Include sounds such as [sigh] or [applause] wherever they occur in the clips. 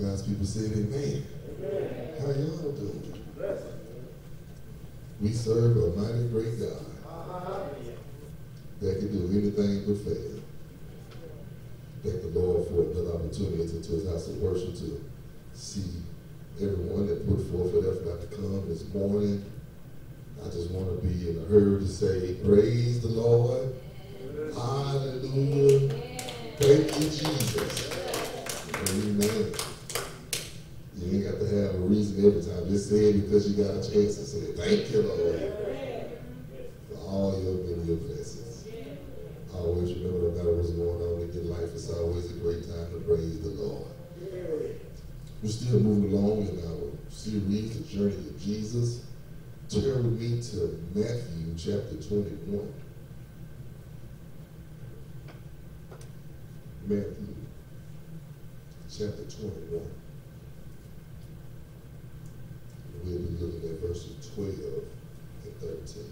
God's people said amen. How y'all doing? We serve a mighty great God that can do anything but fail. Thank the Lord for another opportunity to his house of worship to see everyone that put forth an effort to come this morning. I just want to be in a hurry to say, praise the Lord. Hallelujah. Thank you, Jesus. Amen. You ain't got to have a reason every time. Just say it because you got a chance to say. Thank you, Lord, for all your many blessings. Always remember no matter what's going on in your life, it's always a great time to praise the Lord. We're still moving along in our series, The Journey of Jesus. Turn with me to Matthew chapter 21. Matthew chapter 21. We'll be looking at verses 12 and 13.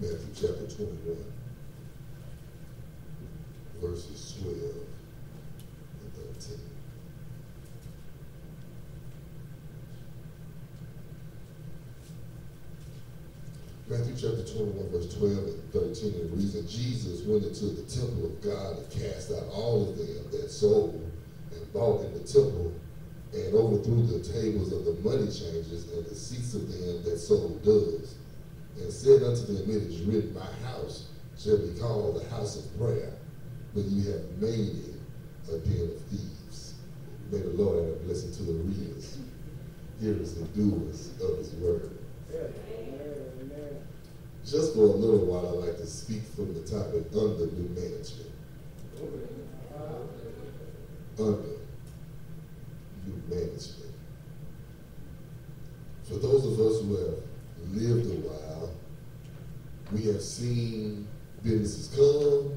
Matthew chapter 21, verses 12 and 13. Matthew chapter 21, verse 12 and 13, it reads that Jesus went into the temple of God and cast out all of them that sold and bought in the temple and overthrew the tables of the money changers and the seats of them that sold doves and said unto them, It is written, My house shall be called the house of prayer, but you have made it a den of thieves. May the Lord add a blessing to the readers, hearers, and doers of his word. Just for a little while, I'd like to speak from the topic under new management. Under new management. For those of us who have lived a while, we have seen businesses come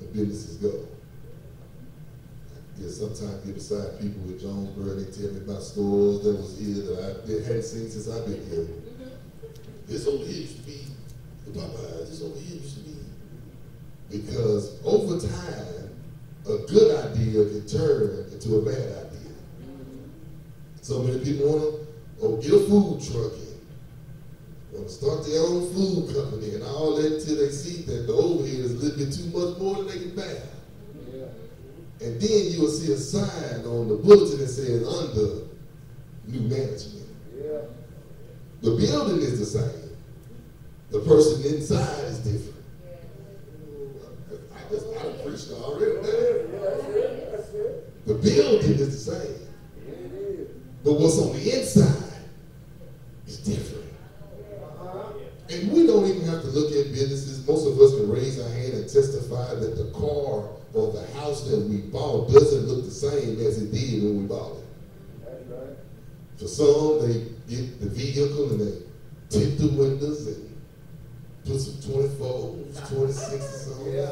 and businesses go. I guess sometimes get beside people with Jonesboro, they tell me about stores that was here that I hadn't seen since I've been here. This over here used to be the Popeyes, this over here used to be. Because over time, a good idea can turn into a bad idea. So many people want to oh, get a food truck in, want to start their own food company and all that until they see that the overhead is a little bit too much more than they can bear. And then you will see a sign on the bulletin that says under new management. Yeah. The building is the same. The person inside is different. I just I preached already. The building is the same. But what's on the inside is different. And we don't even have to look at businesses. Most of us can raise our hand and testify that the car or the house that we bought doesn't look the same as it did when we bought it. For some, they get the vehicle and they tint the windows and put some 24s, 26s on. Yeah.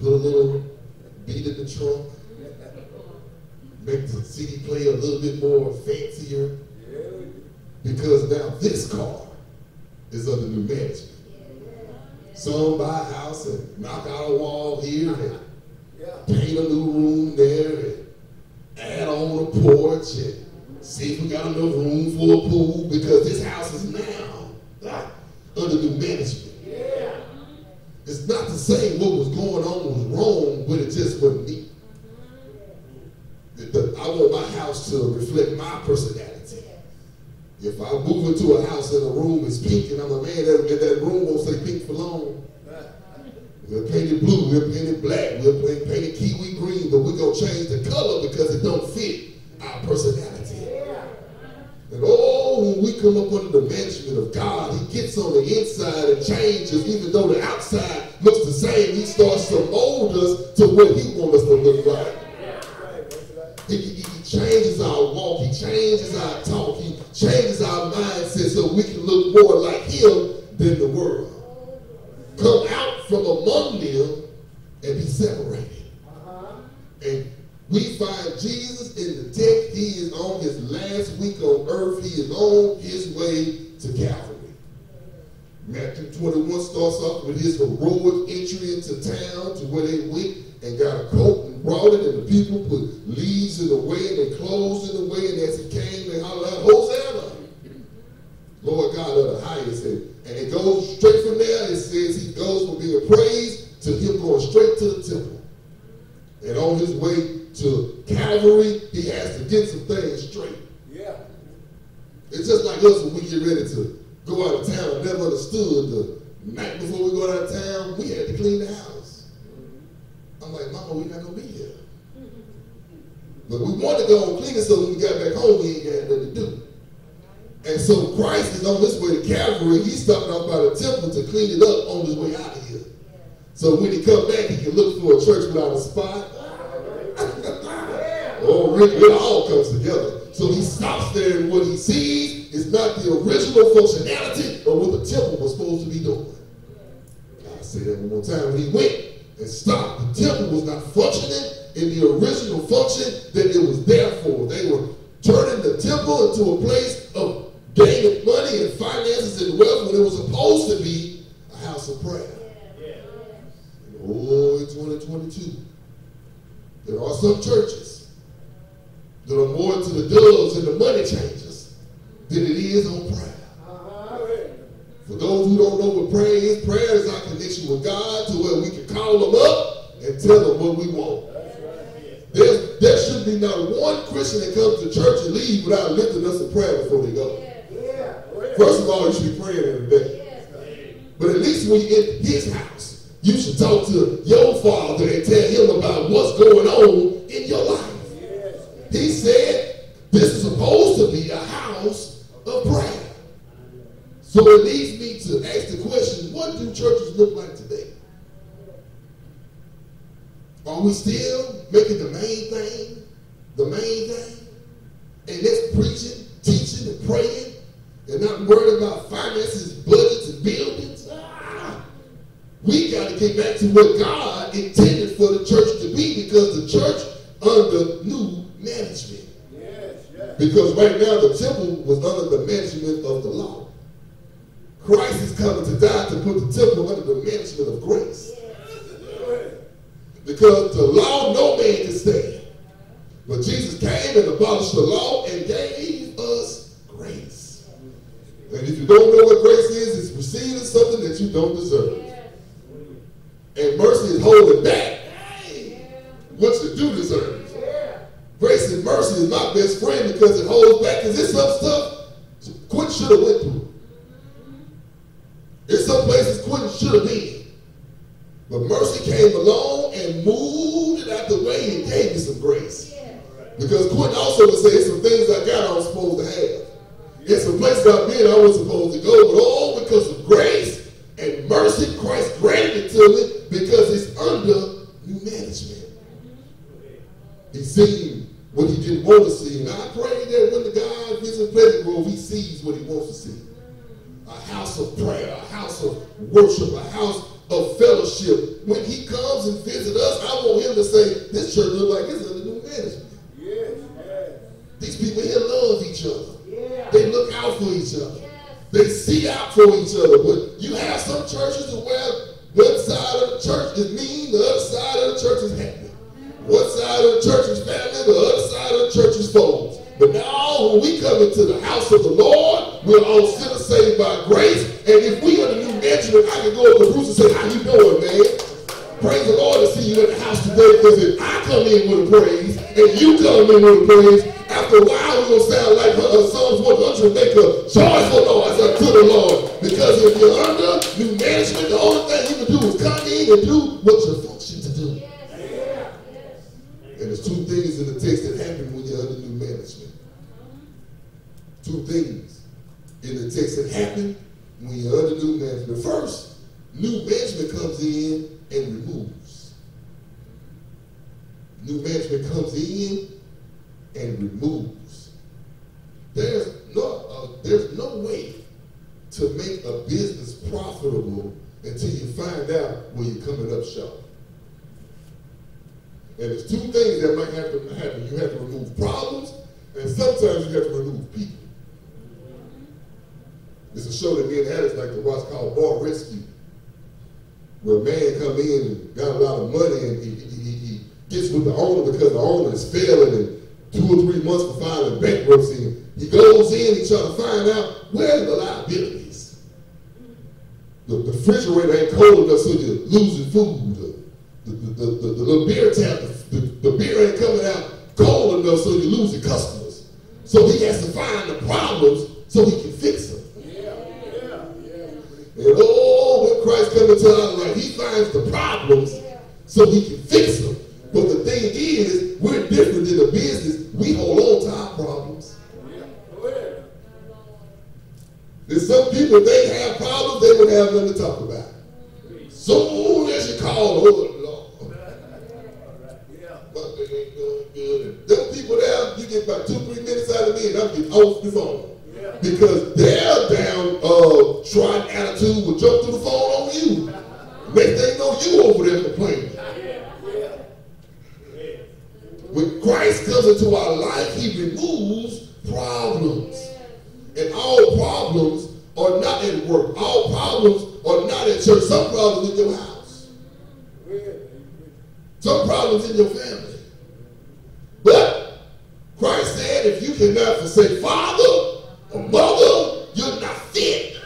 Put a little beat in the trunk. Make the CD player a little bit more fancier. Yeah. Because now this car is under new management. Some buy a house and knock out a wall here and Yeah. paint a new room there and add on a porch and see if we got enough room for a pool because this house is now ah, under new management. Yeah. It's not to say what was going on was wrong, but it just wasn't me. The- the- I want my house to reflect my personality. If Into a house and the room is pink and I'm a man, that, that room won't stay pink for long. We'll paint it blue, we'll paint it black, we'll paint, it kiwi green, but we're gonna change the color because it don't fit our personality. And oh, when we come up under the management of God, He gets on the inside and changes, even though the outside looks the same. He starts to mold us to what He wants us to look like. He, he- he changes our walk, He changes our talk, changes our mindset so we can look more like Him than the world. Come out from among them and be separated. Uh-huh. And we find Jesus in the text. He is on his last week on earth. He is on his way to Calvary. Matthew 21 starts off with his heroic entry into town to where they went and got a coat and brought it, and the people put leaves in the way and their clothes in the way, and as he came, they hollered out! Lord God of the highest. And, and it goes straight from there. It says he goes from being praised to him going straight to the temple. And on his way to Calvary, he has to get some things straight. Yeah. It's just like us when we get ready to go out of town. I never understood the night before we go out of town, we had to clean the house. I'm like, Mama, we're not gonna be here. [laughs] But we wanted to go and clean it so when we got back home, we ain't got nothing to do. And so Christ is on his way to Calvary. He's stopping off by the temple to clean it up on his way out of here. So when he come back, he can look for a church without a spot. [laughs] oh, really, it all comes together. So he stops there, and what he sees is not the original functionality of what the temple was supposed to be doing. I'll say that one more time. When he went and stopped, the temple was not functioning in the original function that it was there for. They were turning the temple into a place of gaining money and finances and wealth when it was supposed to be a house of prayer. Oh, in 2022, there are some churches that are more to the doves and the money changers than it is on prayer. For those who don't know what prayer is, prayer is our connection with God to where we can call them up and tell them what we want. There's, there should be not one Christian that comes to church and leave without lifting us in prayer before they go. First of all, you should be praying every day. But at least when you're in his house, you should talk to your father and tell him about what's going on in your life. He said this is supposed to be a house of prayer. So it leads me to ask the question, what do churches look like today? Are we still making the main thing the main thing? And that's preaching, teaching, and praying, and not worried about finances, budgets, and buildings? Ah! To get back to what God intended for the church to be because the church under new management. Yes. Yes. Because right now the temple was under the management of the law. Christ is coming to die to put the temple under the management of grace. Because the law no man can stand. But Jesus came and abolished the law and gave us grace. And if you don't know what grace is, it's receiving something that you don't deserve. Holding back what you do deserve. Grace and mercy is my best friend because it holds back. Because there's some stuff Quentin should have went through. There's some places Quentin should have been. But mercy came along and moved it out the way and gave me some grace. Because Quentin also would say sees what he wants to see. A house of prayer, a house of worship, a house of fellowship. When he comes and visits us, I want him to say, this church look like it's under new management. Yes. Yes. These people here love each other. Yeah. They look out for each other. They see out for each other. But you have some churches where one side of the church is mean, the other side of the church is happy. One side of the church is family, the other side of the church is foes. But now, when we come into the house of the Lord, we're all sinners saved by grace. And if we are the new management, I can go up to Bruce and say, How you doing, man? Praise the Lord to see you in the house today because if I come in with a praise and you come in with a praise, after a while we're going to sound like uh, Psalms 100 make a joyful noise unto the Lord. Because if you're under new management, the only thing you can do is come in and do what you're functioned to do. And there's two things in the text that happen when you're under new management. Two things in the text that happen when you're under new management. First, new management comes in and removes. New management comes in and removes. There's no, uh, there's no way to make a business profitable until you find out where you're coming up short. And there's two things that might have to happen. You have to remove problems, and sometimes you have to remove people. It's a show that me and Alex like to watch called Bar Rescue, where a man come in and got a lot of money and he, he, he, gets with the owner because the owner is failing and two or three months for filing bankruptcy. He goes in, he try to find out where the liabilities. The, the refrigerator ain't cold enough so you're losing food. The, the, the, the, little beer tap, the, the, beer ain't coming out cold enough so you're losing customers. So he has to find the problems so he can fix them. And oh, when Christ comes into our life, he finds the problems so he can fix them. But the thing is, we're different than the business. We hold on to our problems. There's some people, they have problems, they would have nothing to talk about. Soon as you call, oh Lord, but they ain't doing good. Them people there, you get about two, three minutes out of me, and I'm getting off the phone. Because their damn uh attitude will jump through the phone on you. Thing you know, you over there complaining. When Christ comes into our life, he removes problems. And all problems are not at work. All problems are not at church. Some problems in your house. Some problems in your family. But Christ said, if you cannot forsake father mother, you're not fit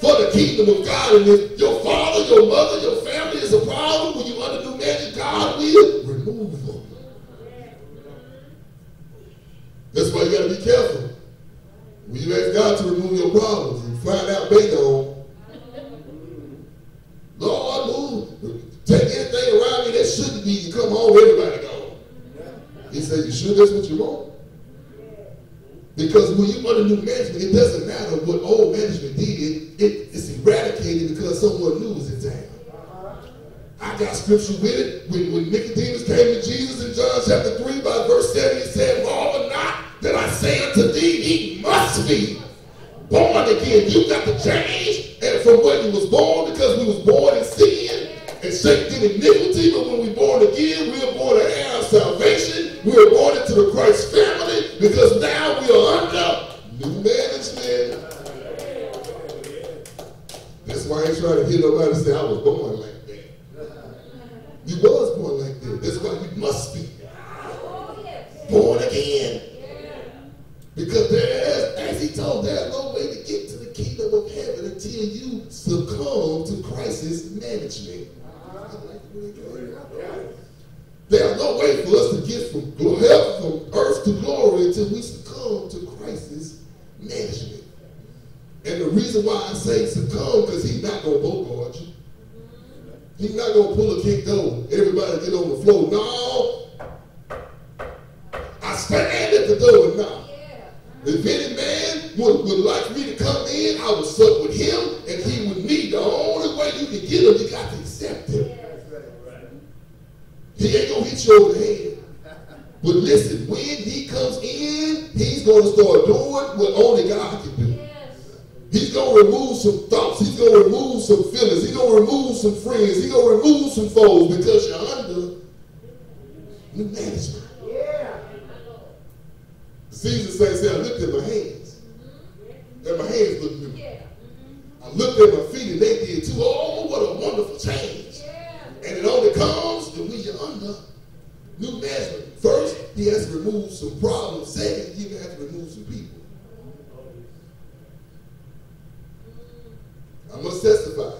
for the kingdom of God. And if your father, your mother, your family is a problem, when you under new magic, God will remove them. Because when you under new management, it doesn't matter what old management did. It, it's eradicated because someone new is in town. I got scripture with it. When, when Nicodemus came to Jesus in John chapter 3, by verse 7, he said, Marvel not that I say unto thee, he must be born again. You got to change and from when you was born because we was born in sin and shaped in iniquity. But when we born again, we are born heir of salvation. We are born into the Christ family because now we are under new management. That's why I ain't trying to hear nobody say I was born like that. You was born like that. That's why you must be born again. Because as he told, there's no way to get to the kingdom of heaven until you succumb to Christ's management. There's no way for us to get from glo- the reason why I say succumb, because he's not going to bogart you. He's not going to pull a kick door. Everybody get on the floor. No. Remove some thoughts. He's gonna remove some feelings. He's gonna remove some friends. He's gonna remove some foes because you're under new management. Yeah. Caesar said, say, I looked at my hands. And my hands looked new. I looked at my feet and they did too. Oh, what a wonderful change. And it only comes when you're under new management. First, he has to remove some problems. Second, he has to remove some people. I must testify.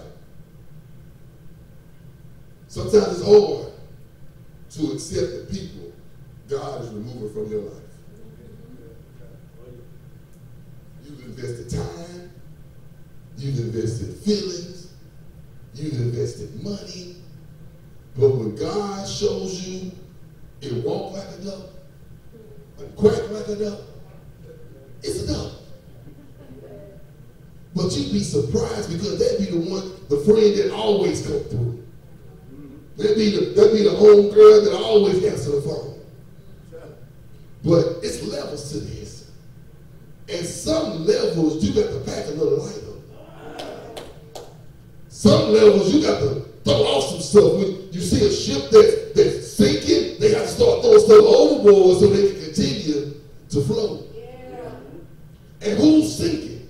Sometimes it's hard to accept the people God is removing from your life. You've invested time, you've invested feelings, you've invested money, but when God shows you it walk like a duck and quack like a duck, it's a duck. But you'd be surprised because that'd be the one, the friend that always come through. That'd be the that'd be the home girl that always answer the phone. But it's levels to this. And some levels you got to pack a little lighter. Some levels you got to throw off some stuff. When you see a ship that's, that's sinking, they got to start throwing stuff overboard so they can continue to float. And who's sinking?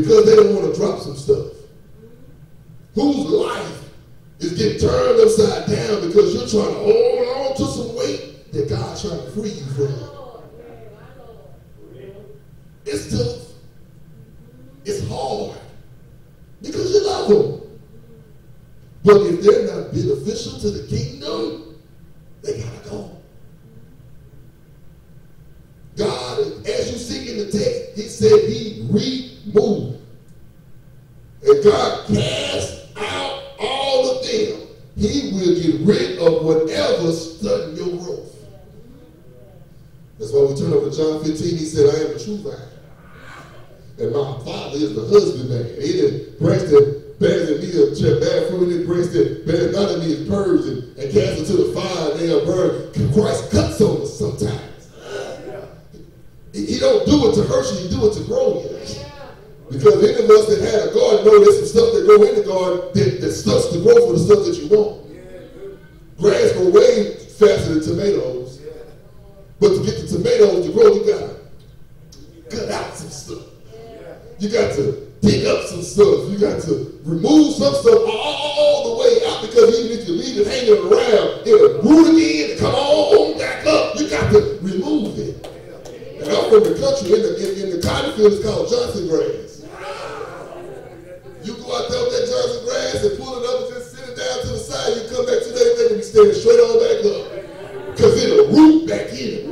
Because they don't want to drop some stuff. Whose life is getting turned upside down because you're trying to hold on to some weight that God's trying to free you from. It's tough. It's hard because you love them. But if they're not beneficial to the kingdom, they gotta go. God, as you see in the text, he said he removed. God cast out all of them. He will get rid of whatever stunting your growth. That's why we turn over to John 15. He said, I am the true vine. And my father is the husbandman. He a know there's some stuff that go in the garden that, that starts to grow for the stuff that you want. Grass grow way faster than tomatoes. But to get the tomatoes to grow, you gotta cut out some stuff. You got to dig up some stuff. You got to remove some stuff all, all the way out because even if you leave it hanging around, it'll root again and come on back up. You got to remove it. And I'm from the country. In the, in, in the cotton field, it's called Johnson grass. Straight on back up. Because it'll root back in.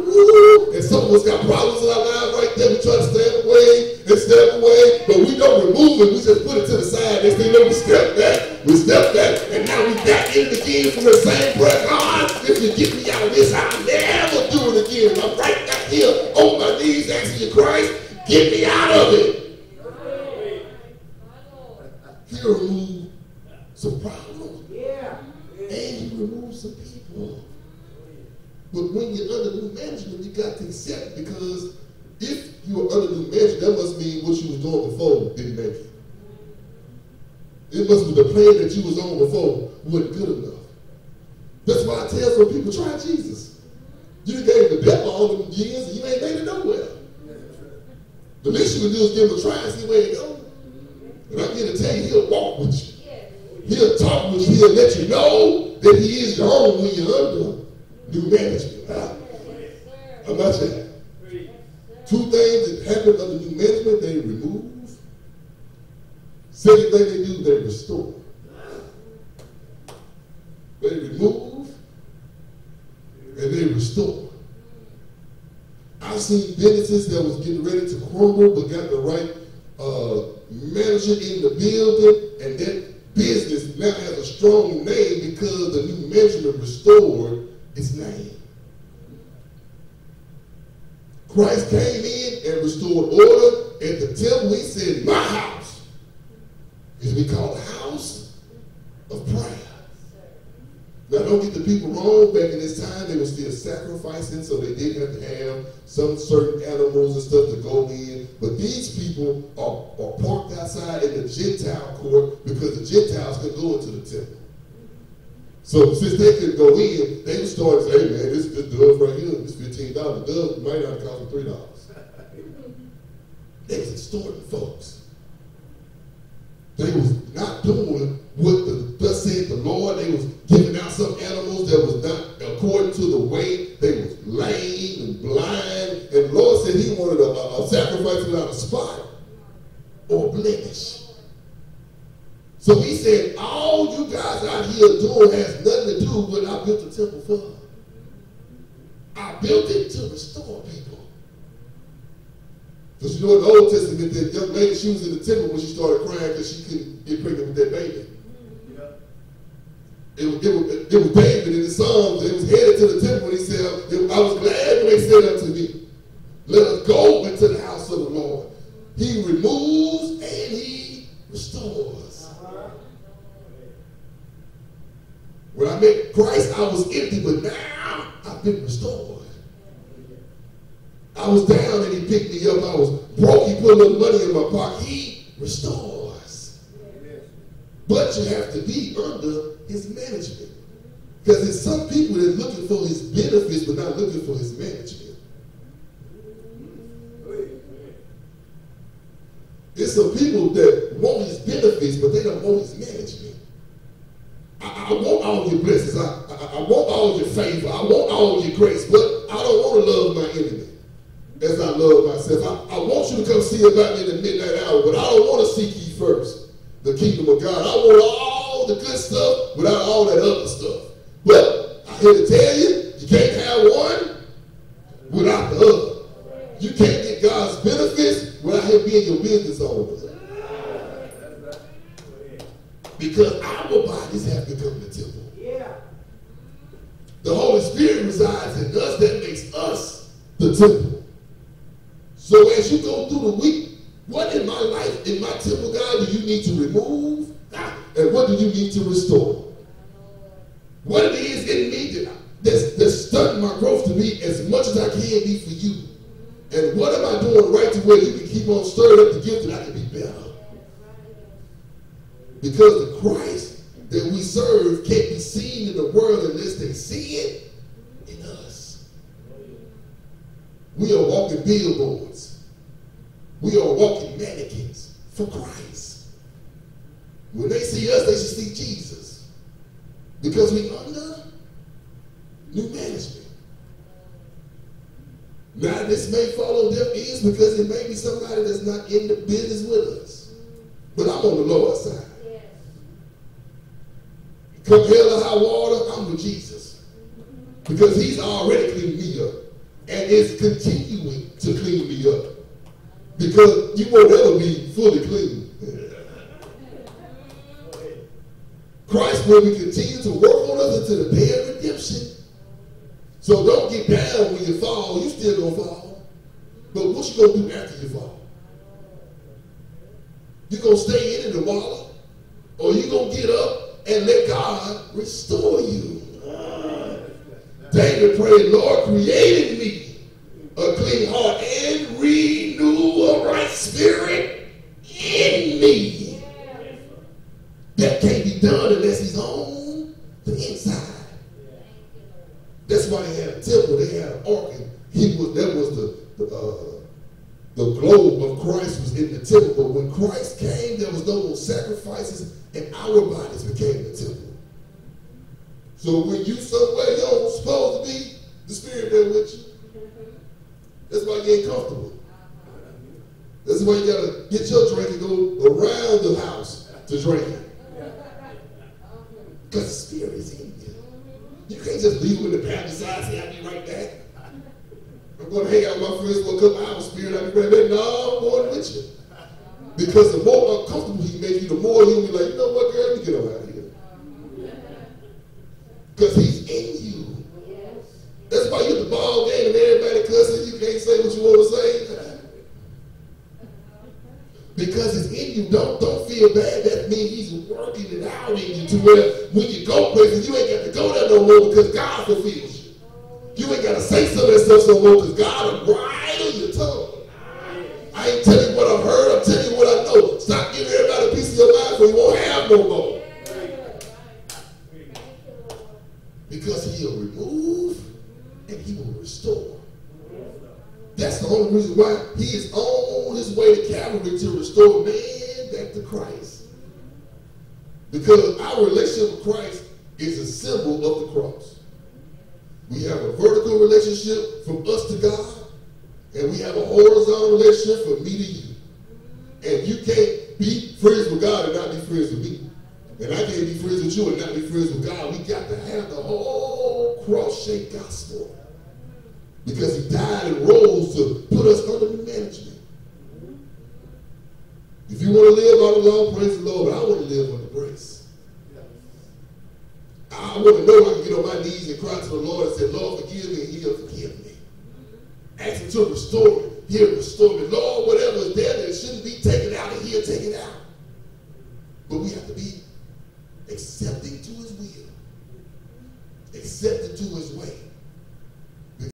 And some of us got problems in our lives right there. We try to stay away and step away, but we don't remove it. We just put it to the side. Next thing you know, we step back, we step back, and now we back in it again from the same breath. God, if you get me out of this, I'll never do it again. I'm right back here on my knees asking you, Christ, get me out of it. He'll some problems. And he removes some people. But when you're under new management, you got to accept because if you were under new management, that must mean what you was doing before didn't make it. It must be the plan that you was on before wasn't good enough. That's why I tell some people, try Jesus. You gave the devil all them years and you ain't made it nowhere. The least you can do is give him a try and see where he goes. And I'm here to tell you, he'll walk with you. He'll talk with you. He'll let you know that he is your own when you're under new management. How about that? Two things that happen under new management, they remove. Second thing they do, they restore. They remove and they restore. I've seen businesses that was getting ready to crumble but got the right uh, manager in the building and that business now has a strong name because the new management restored its name. Christ came in and restored order at the temple. He said, My house is to be called the house of prayer. Now, don't get the people wrong. Back in this time, they were still sacrificing, so they did have to have some certain animals and stuff to go in. But these people are, are parked outside in the Gentile court because the Gentiles could go into the temple. So since they could go in, they would start to say, hey man, this, this dove right here, this $15. Dove might not cost them $3. They was extorting folks. They was not doing what the thus said the Lord. They was giving out some animals that was not according to the way. They was lame and blind. And the Lord said he wanted a, a, a sacrifice without a spot or blemish. So he said, all you guys out here doing has nothing to do with what I built the temple for. I built it to restore people. Because you know in the Old Testament, that young lady, she was in the temple when she started crying because she couldn't get pregnant with that baby. It was, it, was, it was David in the Psalms. Was down and he picked me up. I was broke. He put a little money in my pocket. He restores. But you have to be under his management. Because there's some people that are looking for his benefits, but not looking for his management. It's some people that want his benefits, but they don't want his management. I, I want all your blessings. I, I, I want all your favor. I want all your grace, but I don't want to love my enemy as I love myself. I, I want you to come see about me in the midnight hour, but I don't want to seek ye first the kingdom of God. I want all the good stuff without all that other stuff. But I'm here to tell you, you can't have one without the other. You can't get God's benefits without him being your business owner. Because our bodies have become the temple. Yeah. The Holy Spirit resides in us. That makes us the temple. So as you go through the week, what in my life, in my temple, God, do you need to remove? And what do you need to restore? What it is in me that, that's, that's stunting my growth to be as much as I can be for you. And what am I doing right to where you can keep on stirring up the gift that I can be better? Because the Christ that we serve can't be seen in the world unless they see it in us. We are walking billboards. We are walking mannequins for Christ. When they see us, they should see Jesus. Because we under new management. Now, this may follow their ears because it may be somebody that's not in the business with us. But I'm on the Lord's side. Come hell or high water, I'm with Jesus. Because he's already cleaned me up and is continuing to clean me up. Because you won't ever be fully clean. Christ will be continue to work on us until the day of redemption. So don't get down when you fall. You still gonna fall. But what you gonna do after you fall? You gonna stay in and wallow? Or you gonna get up and let God restore you? David prayed, Lord, create in me a clean heart and renew a right spirit in me. That can't be done unless he's on the inside. That's why they had a temple. They had an ark. He was that was the the, uh, the globe of Christ was in the temple. But when Christ came, there was no more sacrifices, and our bodies became the temple. So when you somewhere you don't supposed to be, the Spirit there with you. That's why you ain't comfortable. That's why you gotta get your drink and go around the house to drink it. Because the Spirit is in you. You can't just leave them in the passenger side say, I'll be right back. I'm going to hang out with my friends for a couple hours, Spirit. I'll be right back. No, I'm going with you. Because the more uncomfortable he makes you, the more he'll be like, you know what, girl, let me get out of here. Because he's in you. That's why you're the ball game and everybody cussing. You can't say what you want to say. Because Don't don't feel bad. That means he's working it out in you to where when you go places, you ain't got to go there no more because God fulfills you. You ain't got to say some of that stuff no more because God will on your tongue. I ain't telling you what I've heard. I'm telling you what I know. Stop giving everybody a piece of your mind so you won't have no more. Because he'll remove and he will restore. That's the only reason why he is on his way to Calvary to restore man back to Christ. Because our relationship with Christ is a symbol of the cross. We have a vertical relationship from us to God, and we have a horizontal relationship from me to you. And you can't be friends with God and not be friends with me. And I can't be friends with you and not be friends with God. We got to have the whole cross-shaped gospel. Because he died and rose to put us under management. If you want to live by the law, praise the Lord. But I want to live under the grace. I want to know I can get on my knees and cry to the Lord and say, Lord, forgive me, and he'll forgive me. Ask him to restore me. He'll restore me. Lord, whatever is there that shouldn't be taken out of here, take it out. But we have to be accepting to his will, accepting to his way.